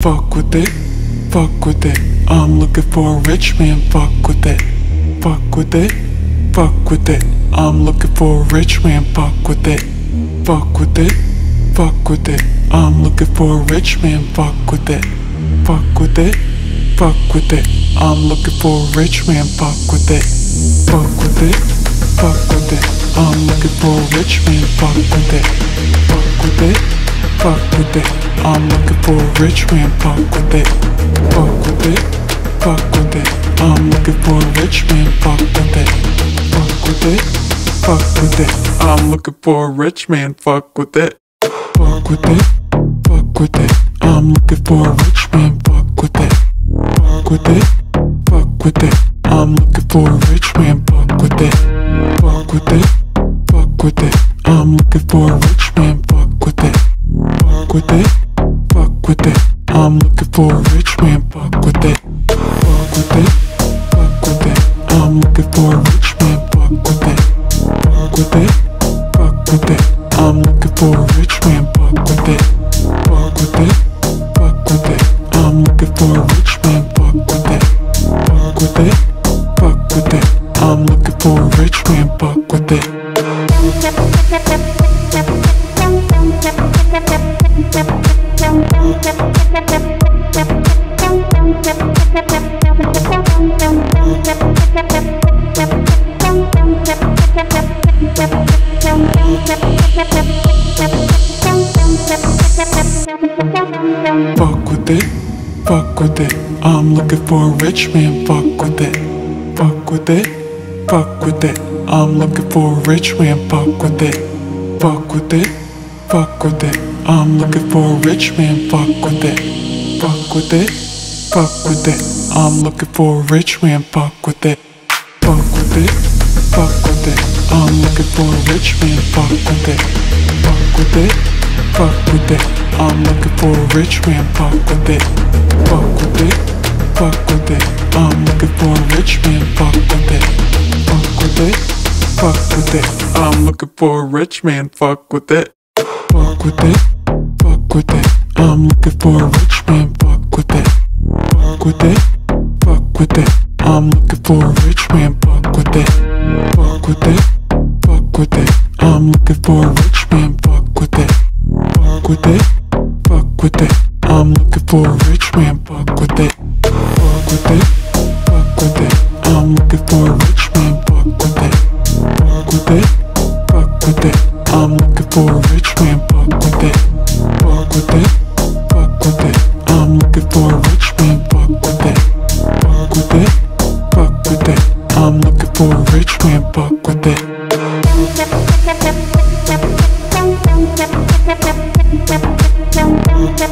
Fuck with it, fuck with it. I'm looking for a rich man, fuck with it. Fuck with it, fuck with it. I'm looking for a rich man, fuck with it. Fuck with it, fuck with it. I'm looking for a rich man, fuck with it. Fuck with it, fuck with it. I'm looking for a rich man, fuck with it. Fuck with it, fuck with it. I'm looking for a rich man, fuck with it. Fuck with it, fuck with it. I'm looking for a rich man, fuck with it. Fuck with it, fuck with it. I'm looking for a rich man, fuck with it. Fuck with it, fuck with it. I'm looking for a rich man, fuck with it. Fuck with it, fuck with it. I'm looking for a rich man, fuck with it. Fuck with it, fuck with it. I'm looking for a rich man, fuck with it. For a rich man, fuck with it. Fuck with it, fuck with it. I'm looking for a rich man, fuck with it. Fuck with it, fuck with it. I'm looking for a rich man, fuck with it. Fuck with it, fuck with it. I'm looking for a rich man, fuck with it. Fuck with it, fuck with it. I'm looking for a rich man, fuck with it. Fuck with it, fuck with it. I'm looking for a rich man, fuck with it. Fuck with it, fuck with it. I'm looking for a rich man, fuck with it. Fuck with it, fuck with it. I'm looking for a rich man, fuck with it. Fuck with it, fuck with it. I'm looking for a rich man, fuck with it. Fuck with it, fuck with it. I'm looking for a rich man, fuck with it. Fuck with it, fuck with it. I'm looking for a rich man, fuck with it. Fuck with it, fuck with it. I'm looking for a rich man, fuck with it. Fuck with it, fuck with it. I'm looking for a rich man, fuck with it. Fuck with it, fuck with it. I'm looking for a rich man, fuck with it. Fuck with it, fuck with it. I'm looking for a rich man, I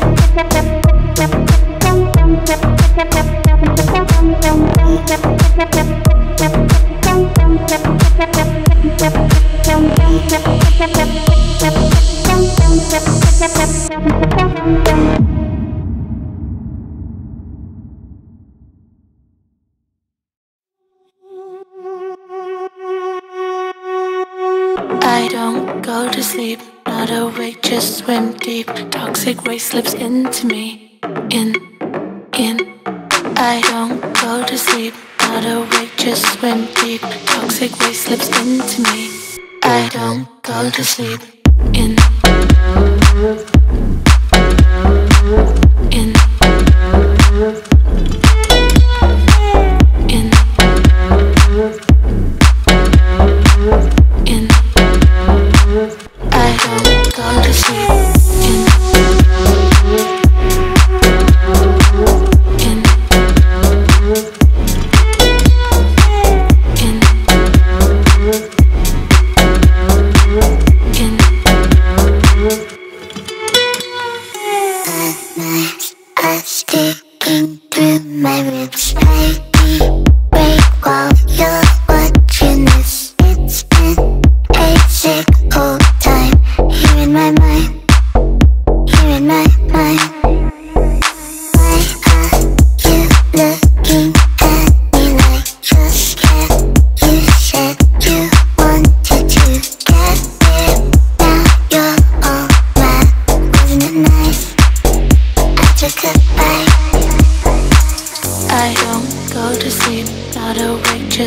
don't go to sleep, not awake, just swim deep. Toxic waste slips into me, in, in. I don't go to sleep, not awake, just swim deep. Toxic waste slips into me. I don't go to sleep, in,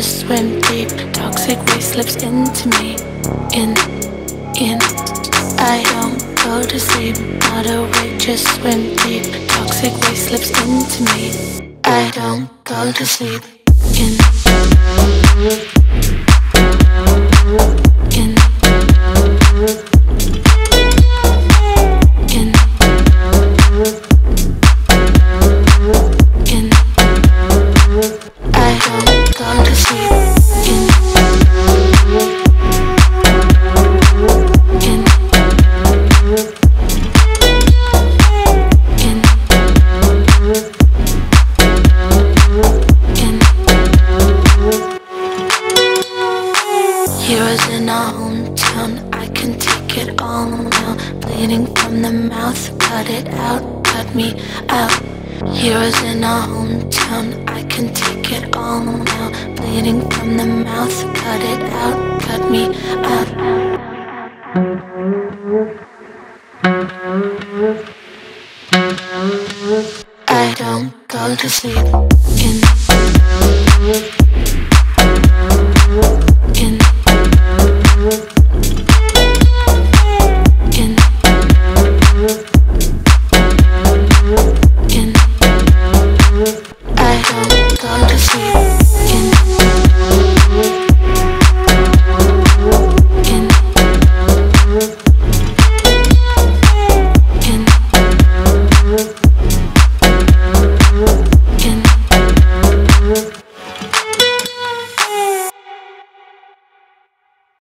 just swim deep. Toxic waste slips into me, in, in. I don't go to sleep, not awake, just swim deep. Toxic waste slips into me. I don't go to sleep, in. Me out. Heroes in our hometown, I can take it all now. Bleeding from the mouth, cut it out, cut me out. I don't go to sleep in